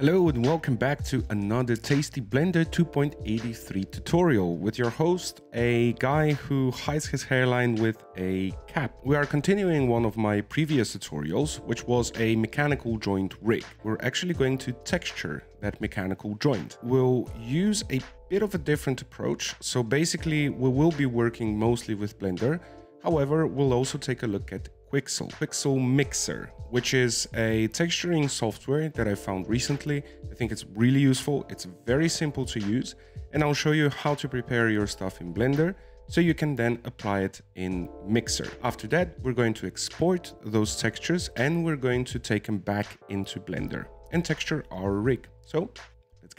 Hello and welcome back to another tasty Blender 2.83 tutorial with your host, a guy who hides his hairline with a cap. We are continuing one of my previous tutorials, which was a mechanical joint rig. We're actually going to texture that mechanical joint. We'll use a bit of a different approach. So basically we will be working mostly with Blender. However, we'll also take a look at Quixel, Quixel Mixer, which is a texturing software that I found recently. I think it's really useful. It's very simple to use and I'll show you how to prepare your stuff in Blender so you can then apply it in Mixer. After that, we're going to export those textures and we're going to take them back into Blender and texture our rig. So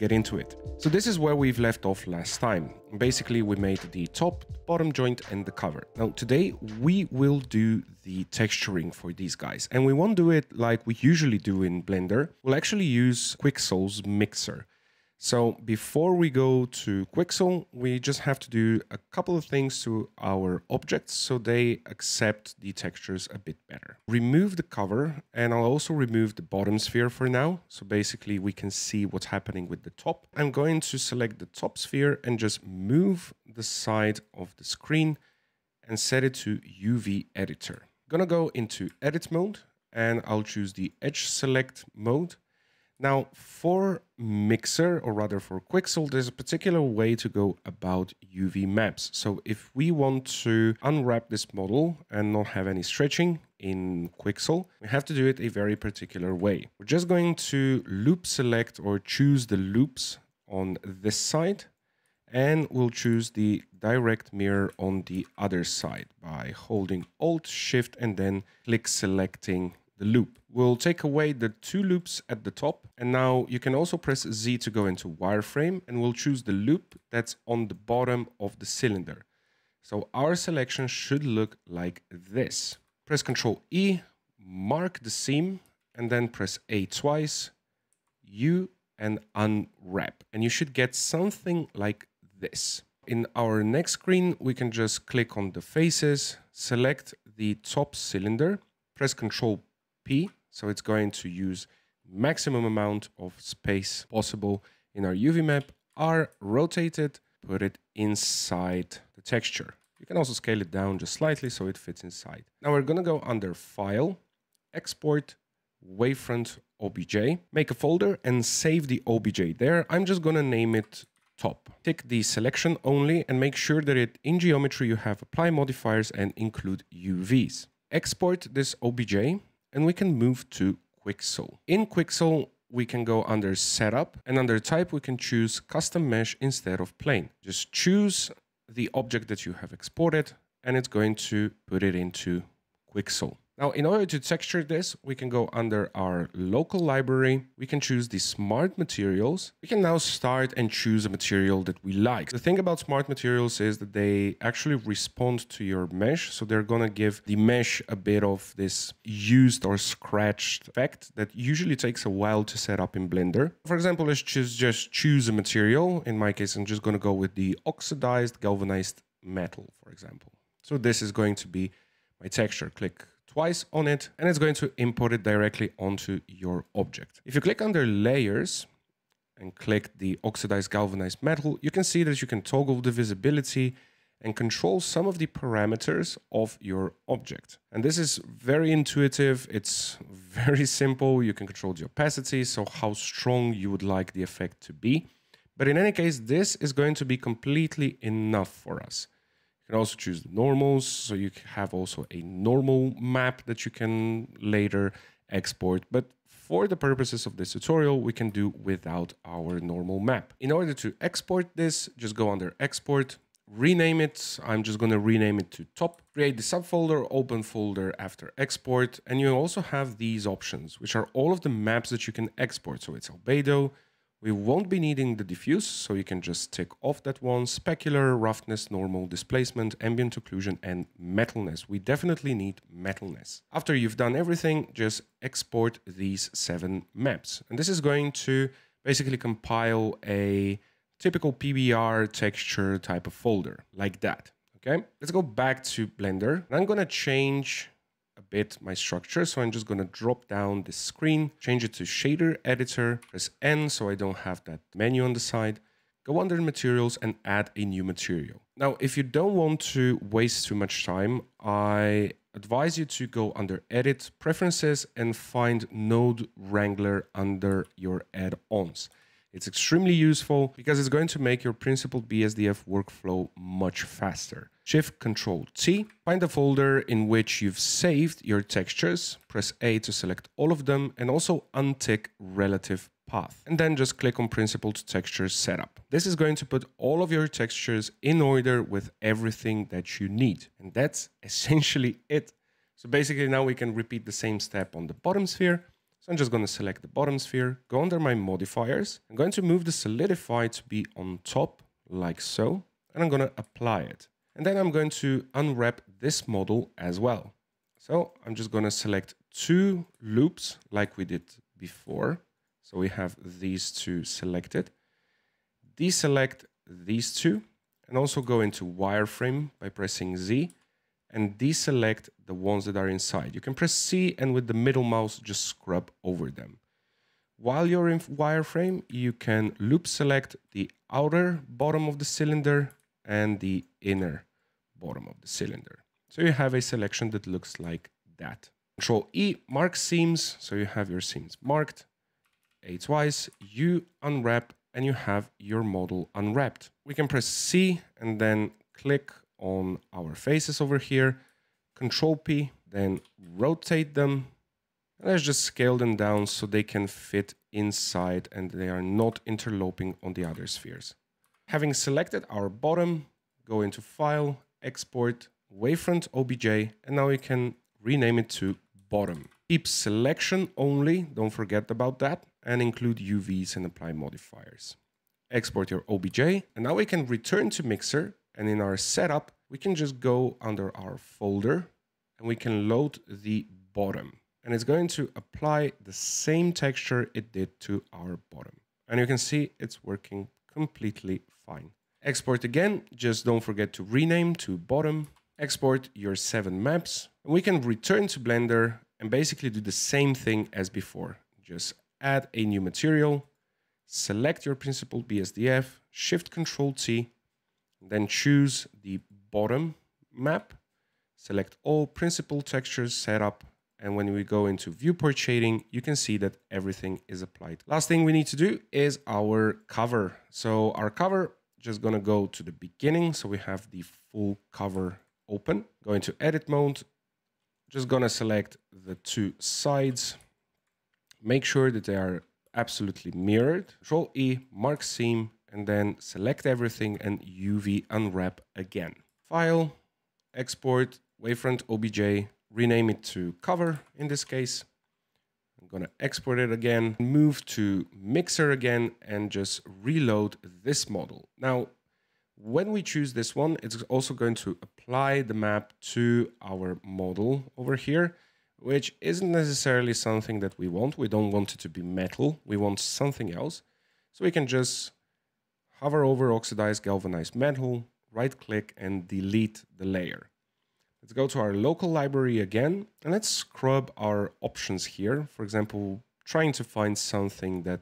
get into it. So this is where we've left off last time. Basically, we made the top, bottom joint and the cover. Now today we will do the texturing for these guys and we won't do it like we usually do in Blender. We'll actually use Quixel's mixer. So before we go to Quixel, we just have to do a couple of things to our objects so they accept the textures a bit better. Remove the cover and I'll also remove the bottom sphere for now. So basically we can see what's happening with the top. I'm going to select the top sphere and just move the side of the screen and set it to UV editor. I'm gonna go into edit mode and I'll choose the edge select mode now, for Mixer, or rather for Quixel, there's a particular way to go about UV maps. So if we want to unwrap this model and not have any stretching in Quixel, we have to do it a very particular way. We're just going to loop select or choose the loops on this side and we'll choose the direct mirror on the other side by holding Alt Shift and then click selecting the loop. We'll take away the two loops at the top and now you can also press Z to go into wireframe and we'll choose the loop that's on the bottom of the cylinder. So our selection should look like this. Press Ctrl E, mark the seam and then press A twice, U and unwrap. And you should get something like this. In our next screen, we can just click on the faces, select the top cylinder, press Ctrl P. So it's going to use maximum amount of space possible in our UV map, R, rotate it, put it inside the texture. You can also scale it down just slightly so it fits inside. Now we're gonna go under File, Export, Wavefront OBJ, make a folder and save the OBJ there. I'm just gonna name it top. Tick the selection only and make sure that it in geometry you have apply modifiers and include UVs. Export this OBJ and we can move to Quixel. In Quixel, we can go under setup and under type, we can choose custom mesh instead of plane. Just choose the object that you have exported and it's going to put it into Quixel. Now, in order to texture this, we can go under our local library. We can choose the smart materials. We can now start and choose a material that we like. The thing about smart materials is that they actually respond to your mesh. So they're going to give the mesh a bit of this used or scratched effect that usually takes a while to set up in Blender. For example, let's just, just choose a material. In my case, I'm just going to go with the oxidized galvanized metal, for example. So this is going to be my texture. Click twice on it and it's going to import it directly onto your object. If you click under layers and click the oxidized galvanized metal, you can see that you can toggle the visibility and control some of the parameters of your object. And this is very intuitive. It's very simple. You can control the opacity, so how strong you would like the effect to be. But in any case, this is going to be completely enough for us. Can also choose the normals, so you have also a normal map that you can later export. But for the purposes of this tutorial, we can do without our normal map. In order to export this, just go under export, rename it. I'm just going to rename it to top, create the subfolder, open folder after export. And you also have these options, which are all of the maps that you can export. So it's albedo, we won't be needing the diffuse, so you can just tick off that one. Specular, roughness, normal, displacement, ambient occlusion, and metalness. We definitely need metalness. After you've done everything, just export these seven maps. And this is going to basically compile a typical PBR texture type of folder, like that. Okay, let's go back to Blender. I'm gonna change a bit my structure. So I'm just going to drop down the screen, change it to shader editor, press N so I don't have that menu on the side. Go under materials and add a new material. Now, if you don't want to waste too much time, I advise you to go under edit preferences and find node wrangler under your add-ons. It's extremely useful because it's going to make your principled BSDF workflow much faster. Shift Control T, find the folder in which you've saved your textures, press A to select all of them and also untick relative path. And then just click on Principled Textures Setup. This is going to put all of your textures in order with everything that you need. And that's essentially it. So basically now we can repeat the same step on the bottom sphere so I'm just going to select the bottom sphere, go under my modifiers. I'm going to move the solidify to be on top like so, and I'm going to apply it. And then I'm going to unwrap this model as well. So I'm just going to select two loops like we did before. So we have these two selected. Deselect these two and also go into wireframe by pressing Z and deselect the ones that are inside. You can press C and with the middle mouse just scrub over them. While you're in wireframe, you can loop select the outer bottom of the cylinder and the inner bottom of the cylinder. So you have a selection that looks like that. Control E, mark seams. So you have your seams marked. A twice, you unwrap and you have your model unwrapped. We can press C and then click on our faces over here, Control P, then rotate them. And let's just scale them down so they can fit inside and they are not interloping on the other spheres. Having selected our bottom, go into File, Export, Wavefront OBJ, and now we can rename it to bottom. Keep selection only, don't forget about that, and include UVs and apply modifiers. Export your OBJ, and now we can return to Mixer and in our setup, we can just go under our folder and we can load the bottom. And it's going to apply the same texture it did to our bottom. And you can see it's working completely fine. Export again, just don't forget to rename to bottom. Export your seven maps. And we can return to Blender and basically do the same thing as before. Just add a new material, select your principled BSDF, Shift Control T, then choose the bottom map, select all principled textures setup, and when we go into viewport shading, you can see that everything is applied. Last thing we need to do is our cover. So our cover, just gonna go to the beginning. So we have the full cover open. Go into edit mode, just gonna select the two sides. Make sure that they are absolutely mirrored. Control E, mark seam, and then select everything and UV unwrap again. File, export, wavefront OBJ, rename it to cover in this case. I'm gonna export it again, move to mixer again, and just reload this model. Now, when we choose this one, it's also going to apply the map to our model over here, which isn't necessarily something that we want. We don't want it to be metal. We want something else. So we can just hover over oxidized galvanized metal, right click and delete the layer. Let's go to our local library again and let's scrub our options here. For example, trying to find something that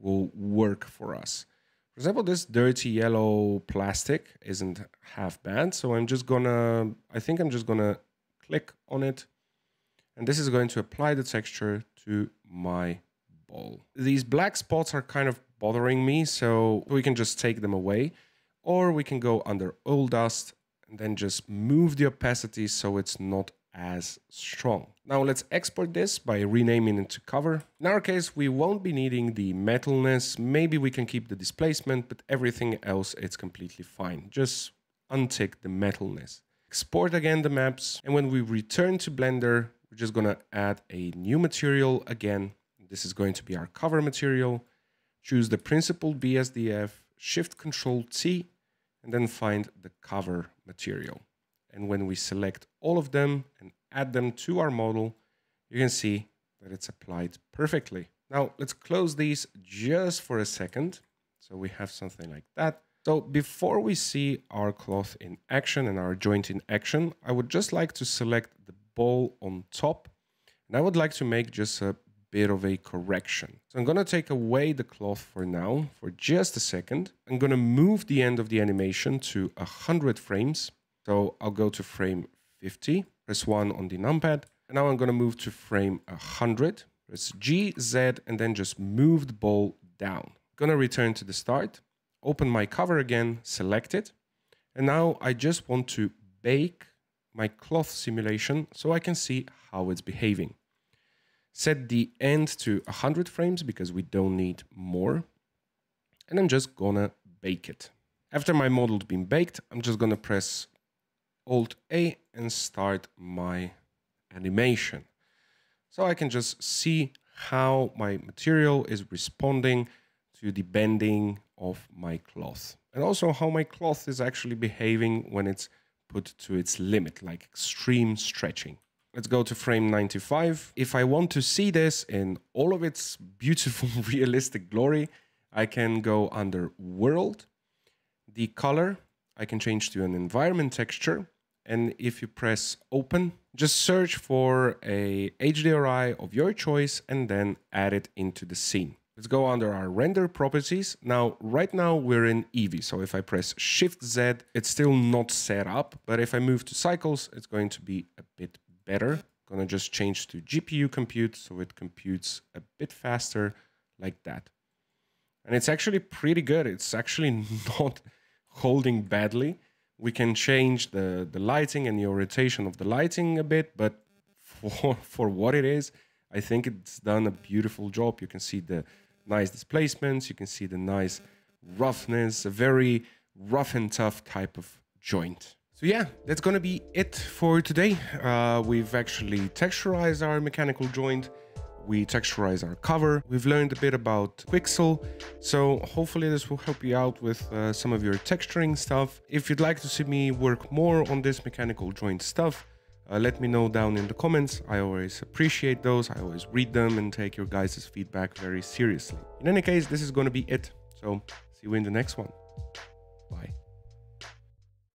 will work for us. For example, this dirty yellow plastic isn't half bad. So I'm just gonna, I think I'm just gonna click on it. And this is going to apply the texture to my ball. These black spots are kind of bothering me, so we can just take them away. Or we can go under oil dust and then just move the opacity so it's not as strong. Now let's export this by renaming it to cover. In our case, we won't be needing the metalness. Maybe we can keep the displacement, but everything else, it's completely fine. Just untick the metalness. Export again the maps. And when we return to Blender, we're just gonna add a new material again. This is going to be our cover material choose the principled BSDF, Shift Control T, and then find the cover material. And when we select all of them and add them to our model, you can see that it's applied perfectly. Now let's close these just for a second. So we have something like that. So before we see our cloth in action and our joint in action, I would just like to select the ball on top. And I would like to make just a bit of a correction. So I'm going to take away the cloth for now, for just a second. I'm going to move the end of the animation to 100 frames. So I'll go to frame 50, press 1 on the numpad. And now I'm going to move to frame 100, press G, Z, and then just move the ball down. Going to return to the start, open my cover again, select it. And now I just want to bake my cloth simulation so I can see how it's behaving. Set the end to 100 frames because we don't need more. And I'm just gonna bake it. After my model's been baked, I'm just gonna press Alt A and start my animation. So I can just see how my material is responding to the bending of my cloth. And also how my cloth is actually behaving when it's put to its limit, like extreme stretching. Let's go to frame 95. If I want to see this in all of its beautiful realistic glory, I can go under world, the color, I can change to an environment texture. And if you press open, just search for a HDRI of your choice and then add it into the scene. Let's go under our render properties. Now, right now we're in Eevee. So if I press Shift Z, it's still not set up. But if I move to cycles, it's going to be a bit better. Gonna just change to GPU compute so it computes a bit faster like that. And it's actually pretty good. It's actually not holding badly. We can change the, the lighting and the orientation of the lighting a bit, but for, for what it is, I think it's done a beautiful job. You can see the nice displacements, you can see the nice roughness, a very rough and tough type of joint. So yeah, that's gonna be it for today. Uh, we've actually texturized our mechanical joint. We texturized our cover. We've learned a bit about Quixel. So hopefully this will help you out with uh, some of your texturing stuff. If you'd like to see me work more on this mechanical joint stuff, uh, let me know down in the comments. I always appreciate those. I always read them and take your guys' feedback very seriously. In any case, this is to be it. So see you in the next one. Bye.